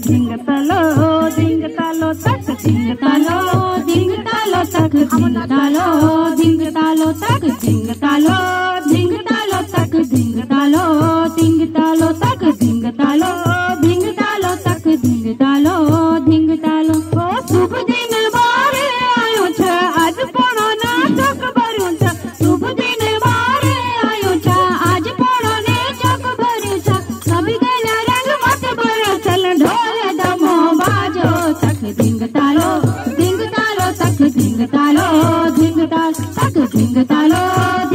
ding talo, ding talo, tak ding talo, ding talo, tak ding talo, ding talo, tak ding talo, ding talo, tak ding talo, ding talo, tak ding talo. तालो धिंग तालो तक धिंग तालो धिंग ताल तक धिंग तालो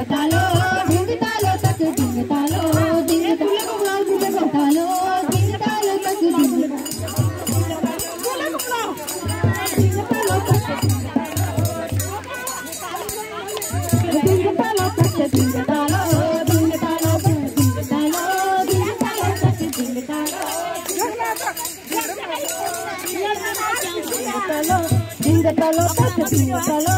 దింగతాలో దింగతాలో తక్కు దింగతాలో దింగతాలో దింగతాలో దింగతాలో తక్కు దింగతాలో తక్కు దింగతాలో దింగతాలో దింగతాలో దింగతాలో తక్కు దింగతాలో దింగతాలో దింగతాలో తక్కు దింగతాలో